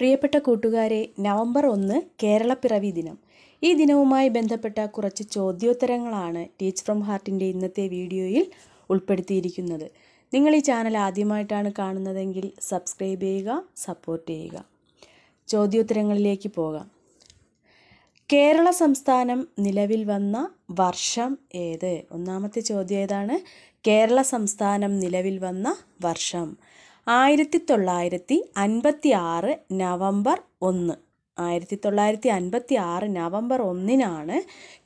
പ്രിയപ്പെട്ട കൂട്ടുകാരെ നവംബർ ഒന്ന് കേരളപ്പിറവി ദിനം. ഈ ദിനവുമായി ബന്ധപ്പെട്ട കുറച്ച് ചോദ്യോത്തരങ്ങളാണ് ടീച്ച് ഫ്രം ഹാർട്ടിന്റെ ഇന്നത്തെ വീഡിയോയിൽ ഉൾപ്പെടുത്തിയിരിക്കുന്നത്. നിങ്ങൾ ഈ ചാനൽ ആദ്യമായിട്ടാണ് കാണുന്നതെങ്കിൽ സബ്സ്ക്രൈബ് ചെയ്യുക സപ്പോർട്ട് ചെയ്യുക. ചോദ്യോത്തരങ്ങളിലേക്ക് പോകാം. കേരള സംസ്ഥാനം നിലവിൽ വന്ന വർഷം ഏത്? ഒന്നാമത്തെ ചോദ്യം ഏതാണ്? കേരള സംസ്ഥാനം നിലവിൽ വന്ന വർഷം. ആയിരത്തി തൊള്ളായിരത്തി അൻപത്തി ആറ് നവംബർ ഒന്ന്. ആയിരത്തി തൊള്ളായിരത്തി അൻപത്തി ആറ് നവംബർ ഒന്നിനാണ്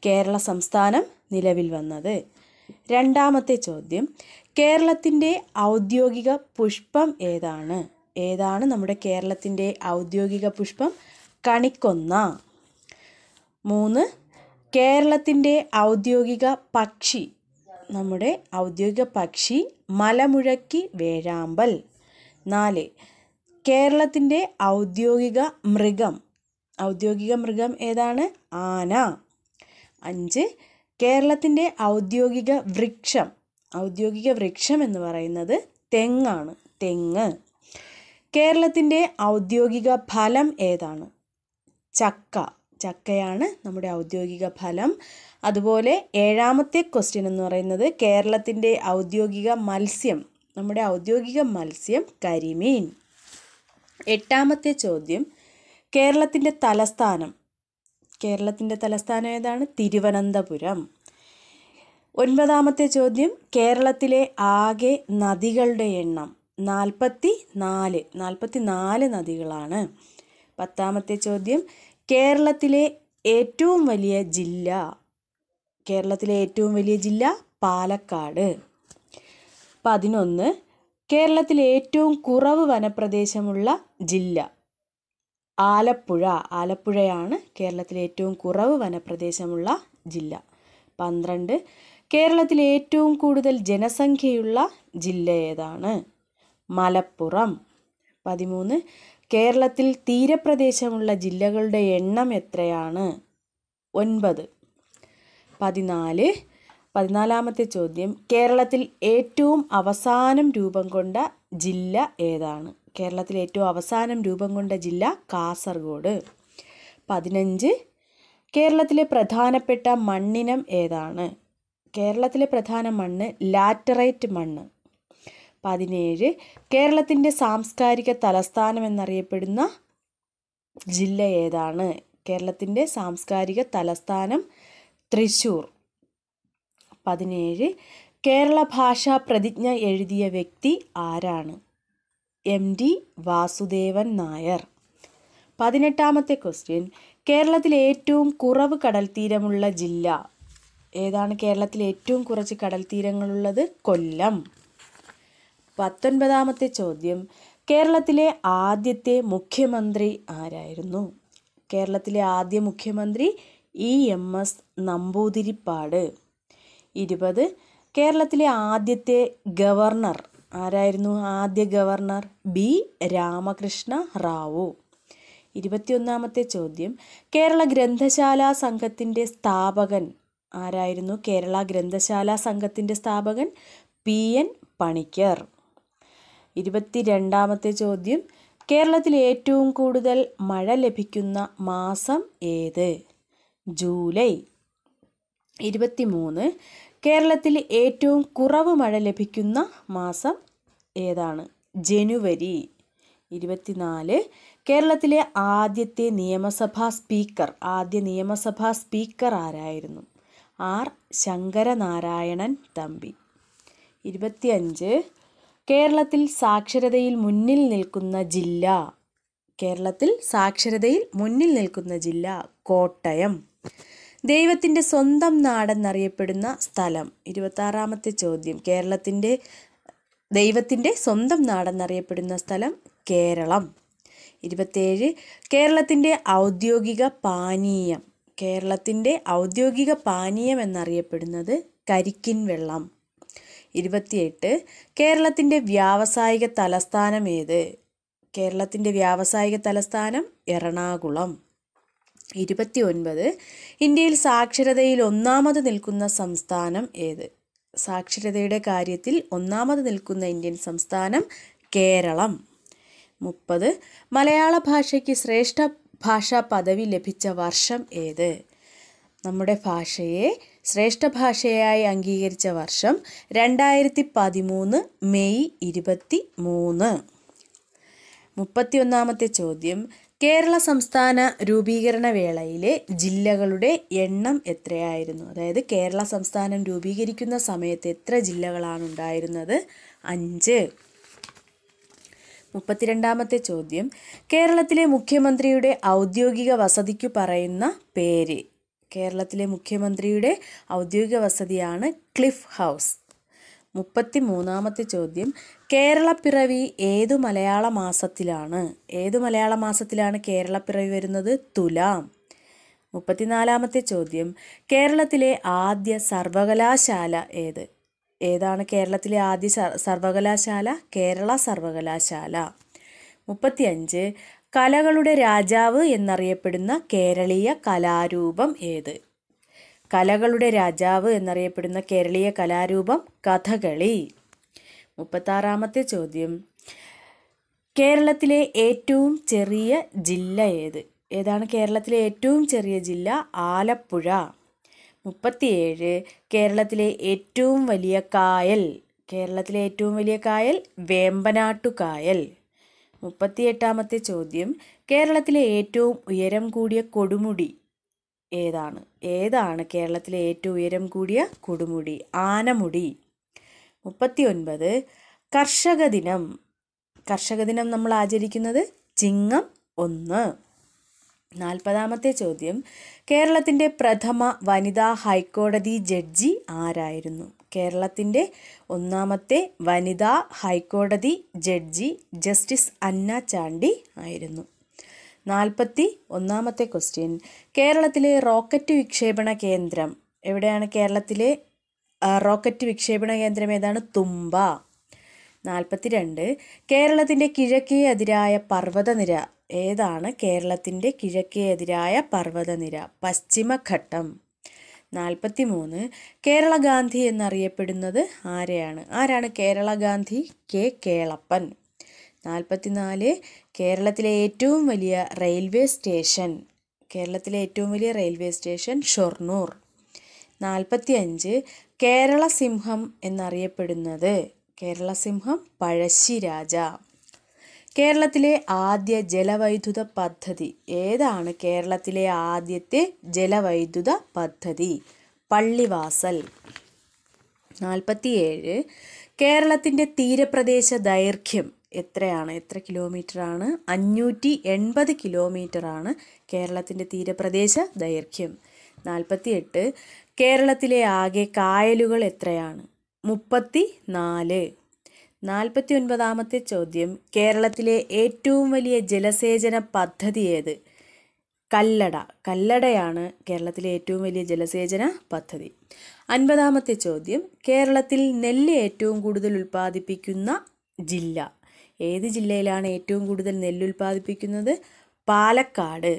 കേരള സംസ്ഥാനം നിലവിൽ വന്നത്. രണ്ടാമത്തെ ചോദ്യം കേരളത്തിന്റെ ഔദ്യോഗിക പുഷ്പം ഏതാണ്? ഏതാണ് നമ്മുടെ കേരളത്തിന്റെ ഔദ്യോഗിക പുഷ്പം? കണിക്കൊന്ന. മൂന്ന് കേരളത്തിന്റെ ഔദ്യോഗിക പക്ഷി. നമ്മുടെ ഔദ്യോഗിക പക്ഷി മലമുഴക്കി വേഴാമ്പൽ. നാല്. കേരളത്തിന്റെ ഔദ്യോഗിക മൃഗം. ഔദ്യോഗിക മൃഗം ഏതാണ്? ആന. അഞ്ച്. കേരളത്തിന്റെ ഔദ്യോഗിക വൃക്ഷം. ഔദ്യോഗിക വൃക്ഷം എന്ന് പറയുന്നത് തെങ്ങാണ്. തെങ്ങ്. കേരളത്തിന്റെ ഔദ്യോഗിക ഫലം ഏതാണ്? ചക്ക. ചക്കയാണ് നമ്മുടെ ഔദ്യോഗിക ഫലം. അതുപോലെ ഏഴാമത്തെ ക്വസ്റ്റ്യൻ എന്ന് പറയുന്നത് കേരളത്തിന്റെ ഔദ്യോഗിക മത്സ്യം. നമ്മുടെ ഔദ്യോഗിക മത്സ്യം കരിമീൻ. എട്ടാമത്തെ ചോദ്യം കേരളത്തിന്റെ തലസ്ഥാനം. കേരളത്തിന്റെ തലസ്ഥാനം ഏതാണ്? തിരുവനന്തപുരം. ഒൻപതാമത്തെ ചോദ്യം കേരളത്തിലെ ആകെ നദികളുടെ എണ്ണം നാൽപ്പത്തി നാല് നാൽപ്പത്തി നാല് നദികളാണ്. പത്താമത്തെ ചോദ്യം കേരളത്തിലെ ഏറ്റവും വലിയ ജില്ല. കേരളത്തിലെ ഏറ്റവും വലിയ ജില്ല പാലക്കാട്. പതിനൊന്ന് കേരളത്തിലെ ഏറ്റവും കുറവ് വനപ്രദേശമുള്ള ജില്ല. ആലപ്പുഴ. ആലപ്പുഴയാണ് കേരളത്തിലെ ഏറ്റവും കുറവ് വനപ്രദേശമുള്ള ജില്ല. പന്ത്രണ്ട് കേരളത്തിലെ ഏറ്റവും കൂടുതൽ ജനസംഖ്യയുള്ള ജില്ല ഏതാണ്? മലപ്പുറം. പതിമൂന്ന് കേരളത്തിൽ തീരപ്രദേശമുള്ള ജില്ലകളുടെ എണ്ണം എത്രയാണ്? ഒൻപത്. പതിനാല് പതിനാലാമത്തെ ചോദ്യം. കേരളത്തിൽ ഏറ്റവും അവസാനം രൂപം കൊണ്ട ജില്ല ഏതാണ്? കേരളത്തിൽ ഏറ്റവും അവസാനം രൂപം കൊണ്ട ജില്ല കാസർഗോഡ്. പതിനഞ്ച്. കേരളത്തിലെ പ്രധാനപ്പെട്ട മണ്ണിനം ഏതാണ്? കേരളത്തിലെ പ്രധാന മണ്ണ് ലാറ്ററൈറ്റ് മണ്ണ്. പതിനേഴ്. കേരളത്തിന്റെ സാംസ്കാരിക തലസ്ഥാനം എന്നറിയപ്പെടുന്ന ജില്ല ഏതാണ്? കേരളത്തിന്റെ സാംസ്കാരിക തലസ്ഥാനം തൃശ്ശൂർ പതിനേഴ് കേരള ഭാഷാ പ്രതിജ്ഞ എഴുതിയ വ്യക്തി ആരാണ്? M D Vasudevan Nair. പതിനെട്ടാമത്തെ ക്വസ്റ്റ്യൻ. കേരളത്തിലെ ഏറ്റവും കുറവ് കടൽ തീരമുള്ള ജില്ല. ഏതാണ് കേരളത്തിലെ ഏറ്റവും കുറച്ച് കടൽ തീരങ്ങളുള്ളത് കൊല്ലം. പത്തൊൻപതാമത്തെ ചോദ്യം. കേരളത്തിലെ ആദ്യത്തെ മുഖ്യമന്ത്രി ആരായിരുന്നു? കേരളത്തിലെ ആദ്യ മുഖ്യമന്ത്രി ഇ എം എസ് നമ്പൂതിരിപ്പാട്. ഇരുപത്. കേരളത്തിലെ ആദ്യത്തെ ഗവർണർ ആരായിരുന്നു? ആദ്യ ഗവർണർ ബി രാമകൃഷ്ണ റാവു. ഇരുപത്തിയൊന്നാമത്തെ ചോദ്യം. കേരള ഗ്രന്ഥശാല സംഘത്തിന്റെ സ്ഥാപകൻ ആരായിരുന്നു? കേരള ഗ്രന്ഥശാല സംഘത്തിന്റെ സ്ഥാപകൻ പി എൻ പണിക്കർ. ഇരുപത്തി രണ്ടാമത്തെ ചോദ്യം. കേരളത്തിൽ ഏറ്റവും കൂടുതൽ മഴ ലഭിക്കുന്ന മാസം ഏത്? ജൂലൈ. ഇരുപത്തിമൂന്ന്. കേരളത്തിൽ ഏറ്റവും കുറവ് മഴ ലഭിക്കുന്ന മാസം ഏതാണ്? ജനുവരി ഇരുപത്തിനാല്. കേരളത്തിലെ ആദ്യത്തെ നിയമസഭാ സ്പീക്കർ ആദ്യ നിയമസഭാ സ്പീക്കർ ആരായിരുന്നു? ആർ. ശങ്കരനാരായണൻ തമ്പി. ഇരുപത്തിയഞ്ച്. കേരളത്തിൽ സാക്ഷരതയിൽ മുന്നിൽ നിൽക്കുന്ന ജില്ല കേരളത്തിൽ സാക്ഷരതയിൽ മുന്നിൽ നിൽക്കുന്ന ജില്ല കോട്ടയം. ദൈവത്തിന്റെ സ്വന്തം നാടെന്നറിയപ്പെടുന്ന സ്ഥലം. ഇരുപത്താറാമത്തെ ചോദ്യം. കേരളത്തിന്റെ ദൈവത്തിന്റെ സ്വന്തം നാടെന്നറിയപ്പെടുന്ന സ്ഥലം കേരളം. ഇരുപത്തേഴ് കേരളത്തിന്റെ ഔദ്യോഗിക പാനീയം. കേരളത്തിന്റെ ഔദ്യോഗിക പാനീയം എന്നറിയപ്പെടുന്നത് കരിക്കിൻ വെള്ളം. ഇരുപത്തിയെട്ട് കേരളത്തിന്റെ വ്യാവസായിക തലസ്ഥാനം ഏത്? കേരളത്തിന്റെ വ്യാവസായിക തലസ്ഥാനം എറണാകുളം. ഇരുപത്തി ഒൻപത് ഇന്ത്യയിൽ സാക്ഷരതയിൽ ഒന്നാമത് നിൽക്കുന്ന സംസ്ഥാനം ഏത്? സാക്ഷരതയുടെ കാര്യത്തിൽ ഒന്നാമത് നിൽക്കുന്ന ഇന്ത്യൻ സംസ്ഥാനം കേരളം. മുപ്പത്. മലയാള ഭാഷയ്ക്ക് ശ്രേഷ്ഠ ഭാഷാ പദവി ലഭിച്ച വർഷം ഏത്? നമ്മുടെ ഭാഷയെ ശ്രേഷ്ഠ ഭാഷയായി അംഗീകരിച്ച വർഷം രണ്ടായിരത്തി പതിമൂന്ന് മെയ് ഇരുപത്തി മൂന്ന് മുപ്പത്തിയൊന്നാമത്തെ ചോദ്യം. കേരള സംസ്ഥാന രൂപീകരണ വേളയിലെ ജില്ലകളുടെ എണ്ണം എത്രയായിരുന്നു? അതായത് കേരള സംസ്ഥാനം രൂപീകരിക്കുന്ന സമയത്ത് എത്ര ജില്ലകളാണ് ഉണ്ടായിരുന്നത്? അഞ്ച്. മുപ്പത്തിരണ്ടാമത്തെ ചോദ്യം. കേരളത്തിലെ മുഖ്യമന്ത്രിയുടെ ഔദ്യോഗിക വസതിക്ക് പറയുന്ന പേര്. കേരളത്തിലെ മുഖ്യമന്ത്രിയുടെ ഔദ്യോഗിക വസതിയാണ് ക്ലിഫ് ഹൗസ്. മുപ്പത്തി മൂന്നാമത്തെ ചോദ്യം. കേരളപ്പിറവി ഏതു മലയാള മാസത്തിലാണ്? ഏതു മലയാള മാസത്തിലാണ് കേരളപ്പിറവി വരുന്നത്? തുലാം. മുപ്പത്തിനാലാമത്തെ ചോദ്യം. കേരളത്തിലെ ആദ്യ സർവകലാശാല ഏത്? ഏതാണ് കേരളത്തിലെ ആദ്യ സർ- സർവകലാശാല? കേരള സർവകലാശാല. മുപ്പത്തിയഞ്ച്. കലകളുടെ രാജാവ് എന്നറിയപ്പെടുന്ന കേരളീയ കലാരൂപം ഏത്? കലകളുടെ രാജാവ് എന്നറിയപ്പെടുന്ന കേരളീയ കലാരൂപം കഥകളി. മുപ്പത്താറാമത്തെ ചോദ്യം. കേരളത്തിലെ ഏറ്റവും ചെറിയ ജില്ല ഏത്? ഏതാണ് കേരളത്തിലെ ഏറ്റവും ചെറിയ ജില്ല? ആലപ്പുഴ. മുപ്പത്തിയേഴ്. കേരളത്തിലെ ഏറ്റവും വലിയ കായൽ. കേരളത്തിലെ ഏറ്റവും വലിയ കായൽ വേമ്പനാട്ടുകായൽ. മുപ്പത്തിയെട്ടാമത്തെ ചോദ്യം. കേരളത്തിലെ ഏറ്റവും ഉയരം കൂടിയ കൊടുമുടി ഏതാണ്? ഏതാണ് കേരളത്തിലെ ഏറ്റവും ഉയരം കൂടിയ കൊടുമുടി? ആനമുടി. മുപ്പത്തി ഒൻപത് കർഷക ദിനം കർഷക ദിനം നമ്മൾ ആചരിക്കുന്നത് ചിങ്ങം ഒന്ന്. നാൽപ്പതാമത്തെ ചോദ്യം. കേരളത്തിന്റെ പ്രഥമ വനിതാ ഹൈക്കോടതി ജഡ്ജി ആരായിരുന്നു? കേരളത്തിന്റെ ഒന്നാമത്തെ വനിതാ ഹൈക്കോടതി ജഡ്ജി ജസ്റ്റിസ് അന്ന ചാണ്ടി ആയിരുന്നു. നാൽപ്പത്തി ഒന്നാമത്തെ ക്വസ്റ്റ്യൻ കേരളത്തിലെ റോക്കറ്റ് വിക്ഷേപണ കേന്ദ്രം എവിടെയാണ് കേരളത്തിലെ റോക്കറ്റ് വിക്ഷേപണ കേന്ദ്രം ഏതാണ്? തുമ്പ നാൽപ്പത്തി രണ്ട് കേരളത്തിന്റെ കിഴക്കേ എതിരായ പർവതനിര ഏതാണ്? കേരളത്തിന്റെ കിഴക്കേ എതിരായ പർവതനിര പശ്ചിമഘട്ടം. നാൽപ്പത്തി മൂന്ന് കേരള ഗാന്ധി എന്നറിയപ്പെടുന്നത് ആരെയാണ്? ആരാണ് കേരള ഗാന്ധി കെ. കേളപ്പൻ. നാൽപ്പത്തിനാല് കേരളത്തിലെ ഏറ്റവും വലിയ റെയിൽവേ സ്റ്റേഷൻ കേരളത്തിലെ ഏറ്റവും വലിയ റെയിൽവേ സ്റ്റേഷൻ ഷൊർണൂർ. നാൽപ്പത്തി അഞ്ച് കേരള സിംഹം എന്നറിയപ്പെടുന്നത് കേരള സിംഹം പഴശ്ശിരാജ കേരളത്തിലെ ആദ്യ ജലവൈദ്യുത പദ്ധതി ഏതാണ് കേരളത്തിലെ ആദ്യത്തെ ജലവൈദ്യുത പദ്ധതി? പള്ളിവാസൽ. നാൽപ്പത്തിയേഴ് കേരളത്തിന്റെ തീരപ്രദേശ ദൈർഘ്യം എത്രയാണ്? എത്ര കിലോമീറ്ററാണ്? അഞ്ഞൂറ്റി എൺപത് കിലോമീറ്ററാണ് കേരളത്തിന്റെ തീരപ്രദേശ ദൈർഘ്യം. നാൽപ്പത്തി എട്ട് കേരളത്തിലെ ആകെ കായലുകൾ എത്രയാണ്? മുപ്പത്തി നാല് നാൽപ്പത്തി ഒൻപതാമത്തെ ചോദ്യം. കേരളത്തിലെ ഏറ്റവും വലിയ ജലസേചന പദ്ധതി ഏത്? കല്ലട. കല്ലടയാണ് കേരളത്തിലെ ഏറ്റവും വലിയ ജലസേചന പദ്ധതി. അൻപതാമത്തെ ചോദ്യം. കേരളത്തിൽ നെല്ല് ഏറ്റവും കൂടുതൽ ഉൽപ്പാദിപ്പിക്കുന്ന ജില്ല. ഏത് ജില്ലയിലാണ് ഏറ്റവും കൂടുതൽ നെല്ല് ഉൽപ്പാദിപ്പിക്കുന്നത് പാലക്കാട്.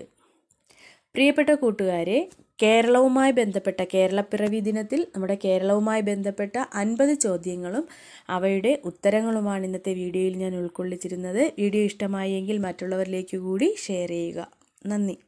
പ്രിയപ്പെട്ട കൂട്ടുകാരെ കേരളവുമായി ബന്ധപ്പെട്ട കേരളപ്പിറവി ദിനത്തിൽ നമ്മുടെ കേരളവുമായി ബന്ധപ്പെട്ട അൻപത് ചോദ്യങ്ങളും അവയുടെ ഉത്തരങ്ങളുമാണ് ഇന്നത്തെ വീഡിയോയിൽ ഞാൻ ഉൾക്കൊള്ളിച്ചിരുന്നത്. വീഡിയോ ഇഷ്ടമായെങ്കിൽ മറ്റുള്ളവരിലേക്ക് കൂടി ഷെയർ ചെയ്യുക. നന്ദി.